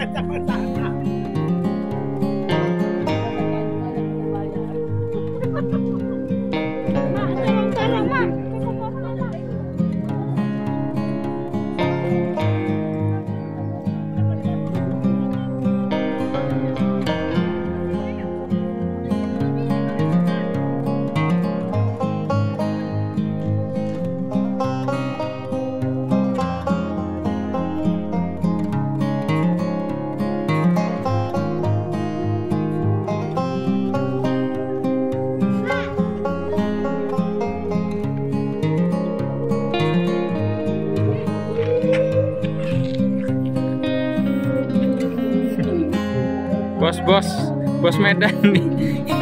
esta, esta, esta. Bos, bos, bos Medan nih.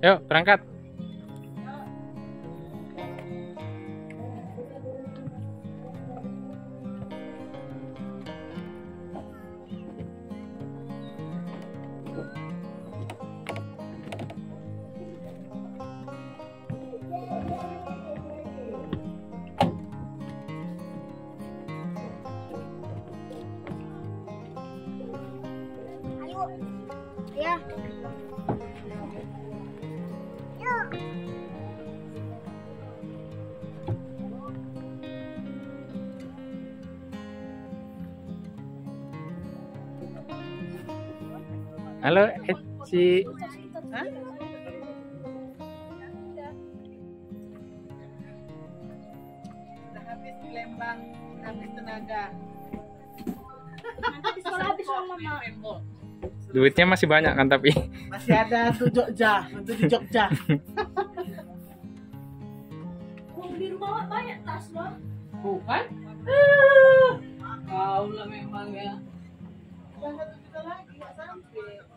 Yuk, berangkat. Ya. Halo, Eci. Hah? Udah habis di Lembang, habis tenaga. Nanti di sekolah habis sama mama. Duitnya masih banyak kan tapi Masih ada tuh Jogja, untuk di Jogja. Di rumah banyak tas loh. Bukan? Kau lah memang ya. Udah satu juta lagi, nggak sampai.